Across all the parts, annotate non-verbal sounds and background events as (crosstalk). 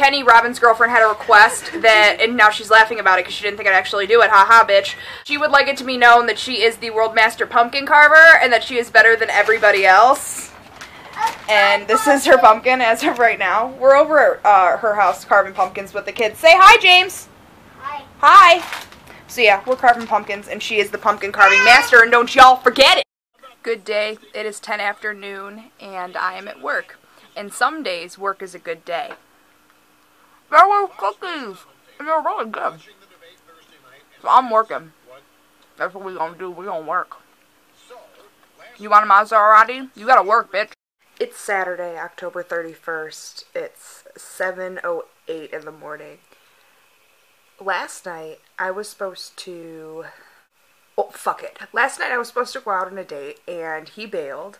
Kenny, Robin's girlfriend, had a request that, and now she's laughing about it because she didn't think I'd actually do it. Haha, bitch. She would like it to be known that she is the world master pumpkin carver and that she is better than everybody else. And this is her pumpkin as of right now. We're over at uh, her house carving pumpkins with the kids. Say hi, James. Hi. Hi. So yeah, we're carving pumpkins, and she is the pumpkin carving master, and don't y'all forget it. Good day. It is 10 afternoon, and I am at work. And some days, work is a good day. There were cookies, and they're really good. So I'm working. That's what we're gonna do. We're gonna work. You want a Maserati? You gotta work, bitch. It's Saturday, October 31st. It's 7.08 in the morning. Last night, I was supposed to... Oh, fuck it. Last night, I was supposed to go out on a date, and he bailed.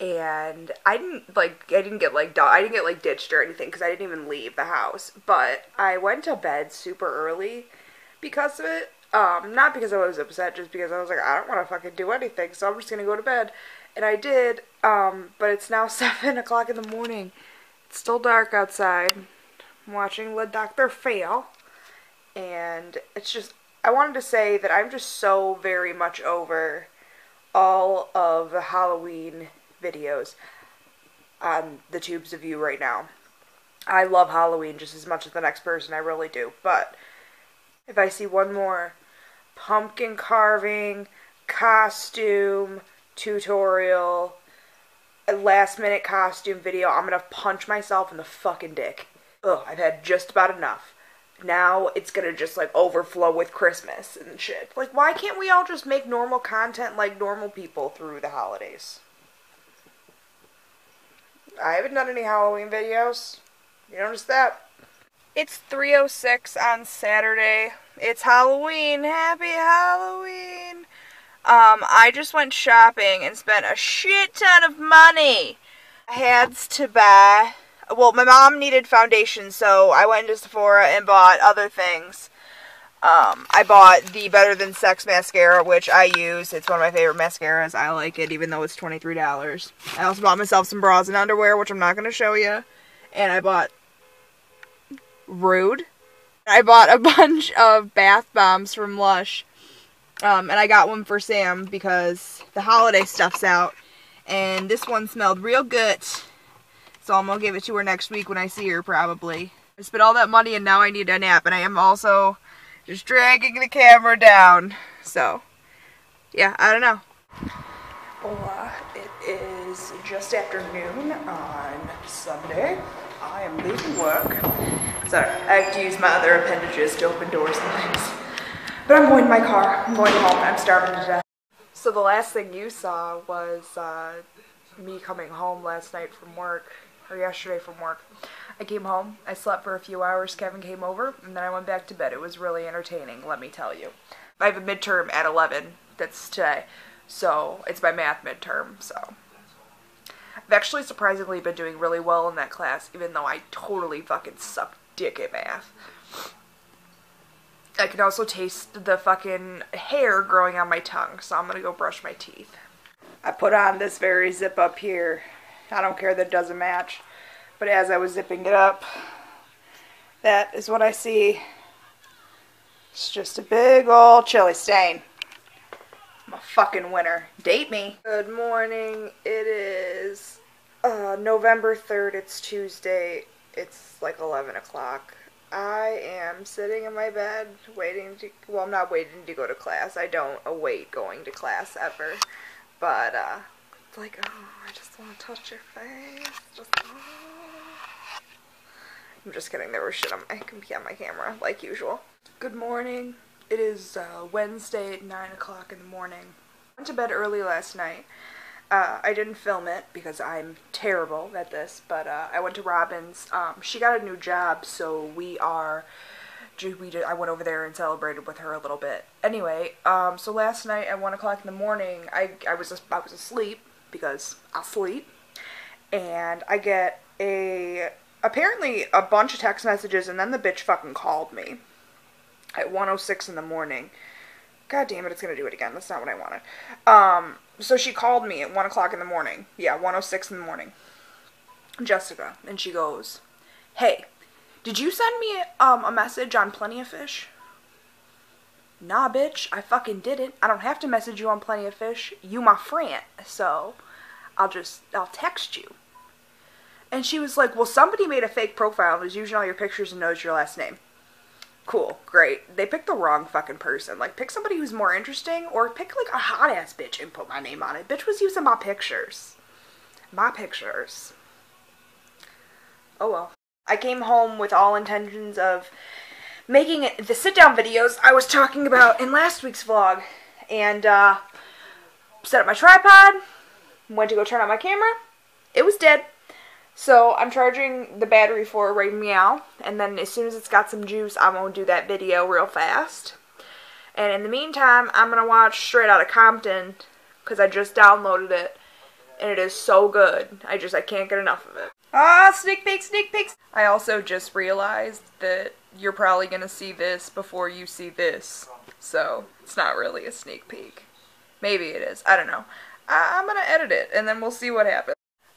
And I didn't, like, I didn't get, like, I didn't get, like, ditched or anything, because I didn't even leave the house. But I went to bed super early because of it. Um, not because I was upset, just because I was like, I don't want to fucking do anything, so I'm just gonna go to bed. And I did, um, but it's now (laughs) 7 o'clock in the morning. It's still dark outside. I'm watching Le Doctor Fail. And it's just, I wanted to say that I'm just so very much over all of the Halloween videos on the tubes of you right now. I love Halloween just as much as the next person, I really do. But if I see one more pumpkin carving, costume, tutorial, last minute costume video, I'm gonna punch myself in the fucking dick. Ugh, I've had just about enough. Now it's gonna just like overflow with Christmas and shit. Like, why can't we all just make normal content like normal people through the holidays? I haven't done any Halloween videos. You notice that? It's 3:06 on Saturday. It's Halloween. Happy Halloween. Um, I just went shopping and spent a shit ton of money. I had to buy. Well, my mom needed foundation, so I went into Sephora and bought other things. Um, I bought the Better Than Sex mascara, which I use. It's one of my favorite mascaras. I like it, even though it's $23. I also bought myself some bras and underwear, which I'm not going to show you. And I bought Rude. I bought a (laughs) bunch of bath bombs from Lush. Um, and I got one for Sam because the holiday stuff's out. And this one smelled real good. So I'm going to give it to her next week when I see her, probably. I spent all that money and now I need a nap. And I am also just dragging the camera down. So, yeah, I don't know. Hola, it is just after noon on Sunday. I am leaving work. Sorry, I have to use my other appendages to open doors and things. But I'm going to my car. I'm going home. I'm starving to death. So the last thing you saw was uh, me coming home last night from work, or yesterday from work. I came home, I slept for a few hours, Kevin came over, and then I went back to bed. It was really entertaining, let me tell you. I have a midterm at 11, that's today, so it's my math midterm, so. I've actually surprisingly been doing really well in that class, even though I totally fucking suck dick at math. I can also taste the fucking hair growing on my tongue, so I'm gonna go brush my teeth. I put on this very zip up here. I don't care that it doesn't match. But as I was zipping it up, that is what I see. It's just a big old chili stain. I'm a fucking winner. Date me. Good morning. It is uh, November 3rd. It's Tuesday. It's like 11 o'clock. I am sitting in my bed waiting to, well, I'm not waiting to go to class. I don't await going to class ever. But, uh, it's like, oh, I just want to touch your face. Just, oh. I'm just kidding. There was shit on my, (laughs) on my camera, like usual. Good morning. It is uh, Wednesday at 9 o'clock in the morning. Went to bed early last night. Uh, I didn't film it because I'm terrible at this, but uh, I went to Robin's. Um, she got a new job, so we are. We did, I went over there and celebrated with her a little bit. Anyway, um, so last night at one o'clock in the morning, I I was I was asleep because I sleep, and I get a apparently a bunch of text messages, and then the bitch fucking called me at 106 in the morning. God damn it, it's gonna do it again. That's not what I wanted. Um, so she called me at 1 o'clock in the morning. Yeah, 106 in the morning. Jessica. And she goes, Hey, Did you send me um, a message on Plenty of Fish? Nah, bitch, I fucking didn't. I don't have to message you on Plenty of Fish. You my friend, so I'll just, I'll text you. And she was like, well, somebody made a fake profile and was using all your pictures and knows your last name. Cool, great. They picked the wrong fucking person. Like, pick somebody who's more interesting or pick, like, a hot ass bitch and put my name on it. Bitch was using my pictures. My pictures. Oh well. I came home with all intentions of making the sit down videos I was talking about in last week's vlog. And, uh, set up my tripod, went to go turn on my camera. It was dead. So I'm charging the battery for right meow, and then as soon as it's got some juice, I'm going to do that video real fast. And in the meantime, I'm going to watch Straight Outta Compton, because I just downloaded it, and it is so good. I just, I can't get enough of it. Ah, sneak peeks, sneak peeks! I also just realized that you're probably going to see this before you see this, so it's not really a sneak peek. Maybe it is, I don't know. I I'm going to edit it, and then we'll see what happens.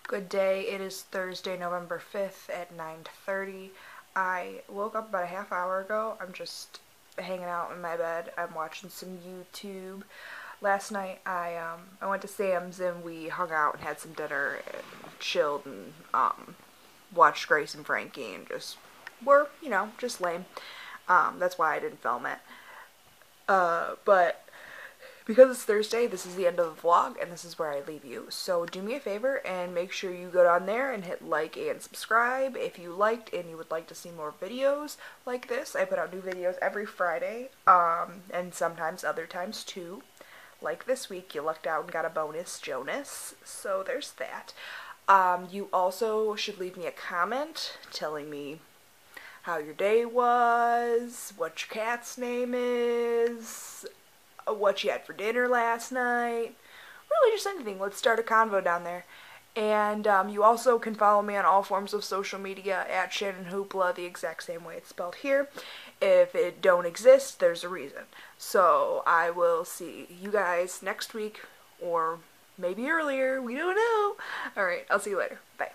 Good day. It is Thursday, November 5th at 9:30. I woke up about a half hour ago. I'm just hanging out in my bed. I'm watching some YouTube. Last night I um I went to Sam's and we hung out and had some dinner and chilled and um watched Grace and Frankie and just were, you know, just lame. Um that's why I didn't film it. Uh but because it's Thursday, this is the end of the vlog, and this is where I leave you. So do me a favor and make sure you go down there and hit like and subscribe if you liked and you would like to see more videos like this. I put out new videos every Friday, um, and sometimes other times too. Like this week, you lucked out and got a bonus Jonas, so there's that. Um, you also should leave me a comment telling me how your day was, what your cat's name is, what you had for dinner last night. Really, just anything. Let's start a convo down there. And um, you also can follow me on all forms of social media at Shannon Hoopla, the exact same way it's spelled here. If it don't exist, there's a reason. So I will see you guys next week, or maybe earlier. We don't know. All right, I'll see you later. Bye.